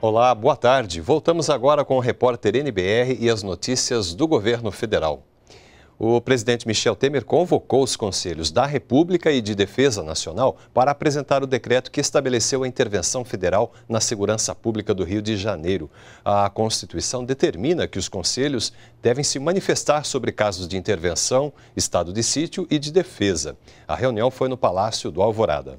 Olá, boa tarde. Voltamos agora com o repórter NBR e as notícias do governo federal. O presidente Michel Temer convocou os conselhos da República e de Defesa Nacional para apresentar o decreto que estabeleceu a intervenção federal na segurança pública do Rio de Janeiro. A Constituição determina que os conselhos devem se manifestar sobre casos de intervenção, estado de sítio e de defesa. A reunião foi no Palácio do Alvorada.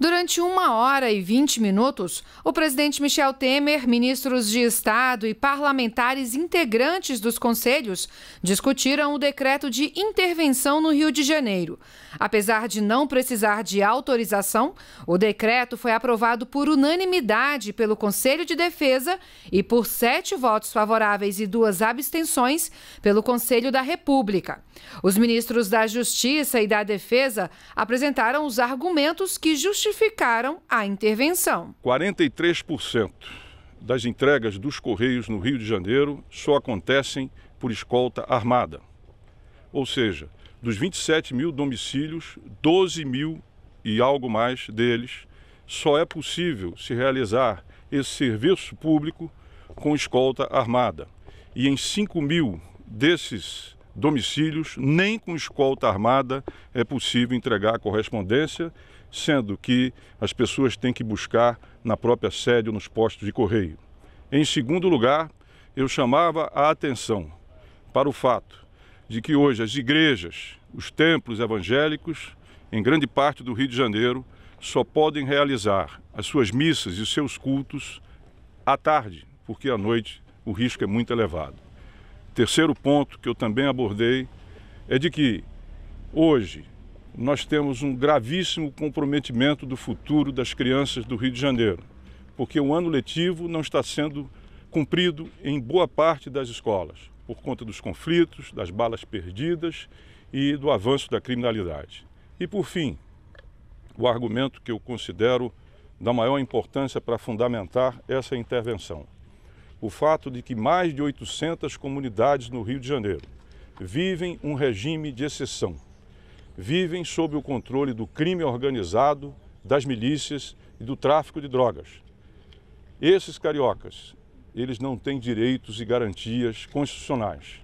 Durante uma hora e vinte minutos, o presidente Michel Temer, ministros de Estado e parlamentares integrantes dos conselhos discutiram o decreto de intervenção no Rio de Janeiro. Apesar de não precisar de autorização, o decreto foi aprovado por unanimidade pelo Conselho de Defesa e por sete votos favoráveis e duas abstenções pelo Conselho da República. Os ministros da Justiça e da Defesa apresentaram os argumentos que justificam justificaram a intervenção. 43% das entregas dos Correios no Rio de Janeiro só acontecem por escolta armada. Ou seja, dos 27 mil domicílios, 12 mil e algo mais deles, só é possível se realizar esse serviço público com escolta armada. E em 5 mil desses domicílios, nem com escolta armada é possível entregar a correspondência sendo que as pessoas têm que buscar na própria sede ou nos postos de correio. Em segundo lugar, eu chamava a atenção para o fato de que hoje as igrejas, os templos evangélicos, em grande parte do Rio de Janeiro, só podem realizar as suas missas e seus cultos à tarde, porque à noite o risco é muito elevado. Terceiro ponto que eu também abordei é de que hoje nós temos um gravíssimo comprometimento do futuro das crianças do Rio de Janeiro, porque o ano letivo não está sendo cumprido em boa parte das escolas, por conta dos conflitos, das balas perdidas e do avanço da criminalidade. E, por fim, o argumento que eu considero da maior importância para fundamentar essa intervenção. O fato de que mais de 800 comunidades no Rio de Janeiro vivem um regime de exceção vivem sob o controle do crime organizado, das milícias e do tráfico de drogas. Esses cariocas, eles não têm direitos e garantias constitucionais.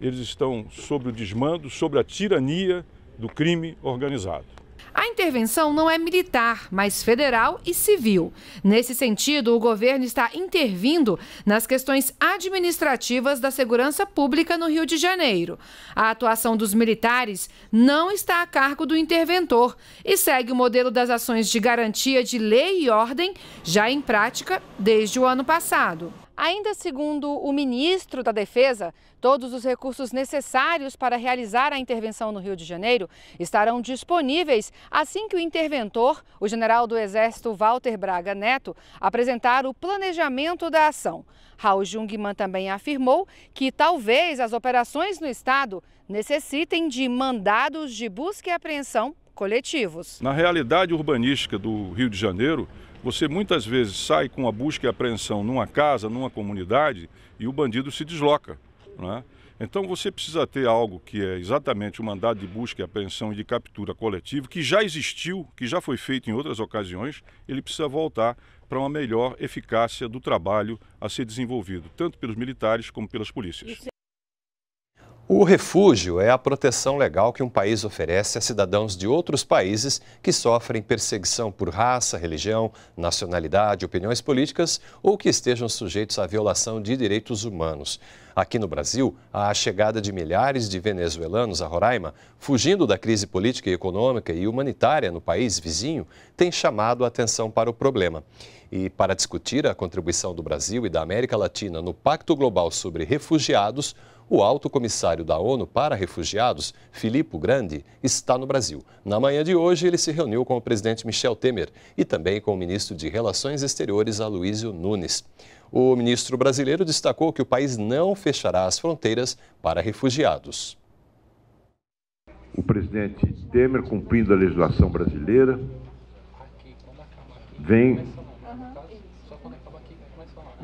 Eles estão sob o desmando, sob a tirania do crime organizado. A intervenção não é militar, mas federal e civil. Nesse sentido, o governo está intervindo nas questões administrativas da segurança pública no Rio de Janeiro. A atuação dos militares não está a cargo do interventor e segue o modelo das ações de garantia de lei e ordem, já em prática desde o ano passado. Ainda segundo o ministro da Defesa, todos os recursos necessários para realizar a intervenção no Rio de Janeiro estarão disponíveis assim que o interventor, o general do Exército Walter Braga Neto, apresentar o planejamento da ação. Raul Jungmann também afirmou que talvez as operações no estado necessitem de mandados de busca e apreensão coletivos. Na realidade urbanística do Rio de Janeiro, você muitas vezes sai com a busca e apreensão numa casa, numa comunidade e o bandido se desloca. Né? Então você precisa ter algo que é exatamente o mandado de busca e apreensão e de captura coletivo, que já existiu, que já foi feito em outras ocasiões, ele precisa voltar para uma melhor eficácia do trabalho a ser desenvolvido, tanto pelos militares como pelas polícias. O refúgio é a proteção legal que um país oferece a cidadãos de outros países que sofrem perseguição por raça, religião, nacionalidade, opiniões políticas ou que estejam sujeitos à violação de direitos humanos. Aqui no Brasil, a chegada de milhares de venezuelanos a Roraima, fugindo da crise política e econômica e humanitária no país vizinho, tem chamado a atenção para o problema. E para discutir a contribuição do Brasil e da América Latina no Pacto Global sobre Refugiados, o alto comissário da ONU para refugiados, Filippo Grandi, está no Brasil. Na manhã de hoje, ele se reuniu com o presidente Michel Temer e também com o ministro de Relações Exteriores, Aloysio Nunes. O ministro brasileiro destacou que o país não fechará as fronteiras para refugiados. O presidente Temer, cumprindo a legislação brasileira, vem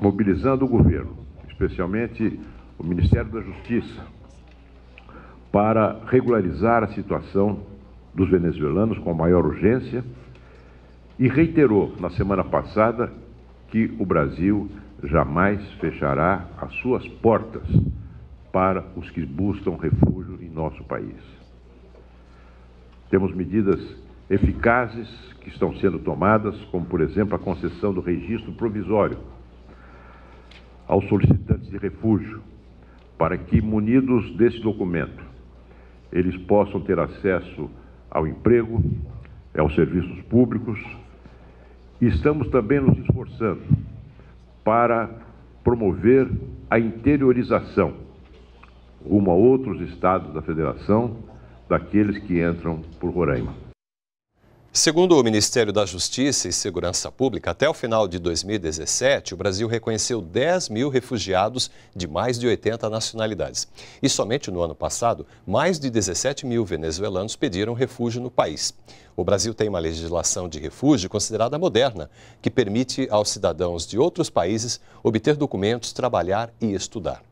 mobilizando o governo, especialmente o Ministério da Justiça, para regularizar a situação dos venezuelanos com maior urgência e reiterou na semana passada que o Brasil jamais fechará as suas portas para os que buscam refúgio em nosso país. Temos medidas eficazes que estão sendo tomadas, como, por exemplo, a concessão do registro provisório aos solicitantes de refúgio, para que, munidos desse documento, eles possam ter acesso ao emprego, aos serviços públicos. Estamos também nos esforçando para promover a interiorização rumo a outros estados da federação daqueles que entram por Roraima. Segundo o Ministério da Justiça e Segurança Pública, até o final de 2017, o Brasil reconheceu 10 mil refugiados de mais de 80 nacionalidades. E somente no ano passado, mais de 17 mil venezuelanos pediram refúgio no país. O Brasil tem uma legislação de refúgio considerada moderna, que permite aos cidadãos de outros países obter documentos, trabalhar e estudar.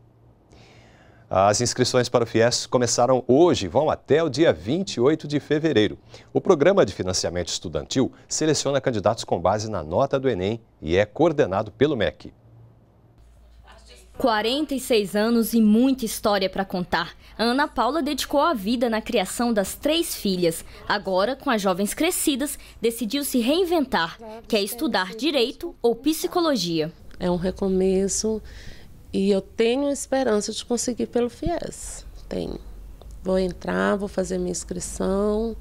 As inscrições para o FIES começaram hoje e vão até o dia 28 de fevereiro. O programa de financiamento estudantil seleciona candidatos com base na nota do Enem e é coordenado pelo MEC. 46 anos e muita história para contar. A Ana Paula dedicou a vida na criação das três filhas. Agora, com as jovens crescidas, decidiu se reinventar, quer estudar direito ou psicologia. É um recomeço e eu tenho esperança de conseguir pelo FIES. Tenho. Vou entrar, vou fazer minha inscrição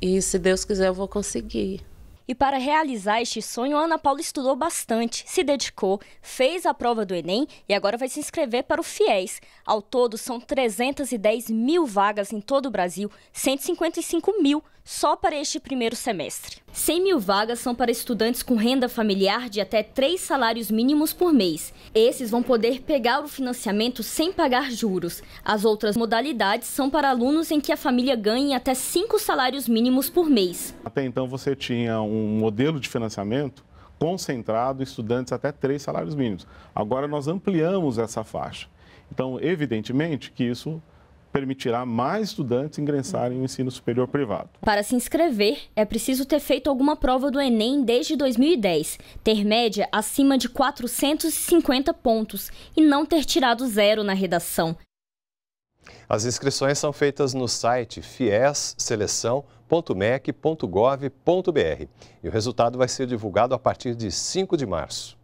e, se Deus quiser, eu vou conseguir. E para realizar este sonho, Ana Paula estudou bastante, se dedicou, fez a prova do Enem e agora vai se inscrever para o FIES. Ao todo, são 310 mil vagas em todo o Brasil, 155 mil só para este primeiro semestre. 100 mil vagas são para estudantes com renda familiar de até três salários mínimos por mês. Esses vão poder pegar o financiamento sem pagar juros. As outras modalidades são para alunos em que a família ganhe até cinco salários mínimos por mês. Até então você tinha um modelo de financiamento concentrado em estudantes até três salários mínimos. Agora nós ampliamos essa faixa. Então, evidentemente que isso permitirá mais estudantes ingressarem no ensino superior privado. Para se inscrever, é preciso ter feito alguma prova do Enem desde 2010, ter média acima de 450 pontos e não ter tirado zero na redação. As inscrições são feitas no site fiesseleção.mec.gov.br e o resultado vai ser divulgado a partir de 5 de março.